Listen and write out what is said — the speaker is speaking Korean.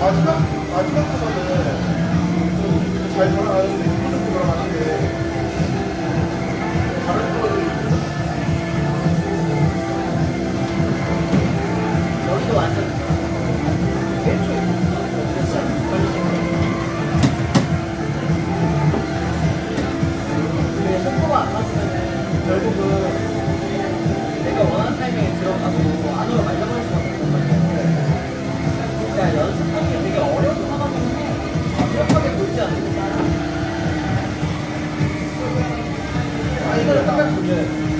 마지막 마지막 타서는 잘 돌아가는데 힘들게 돌아가는데 다른 거를 여기도 완전 결국은 아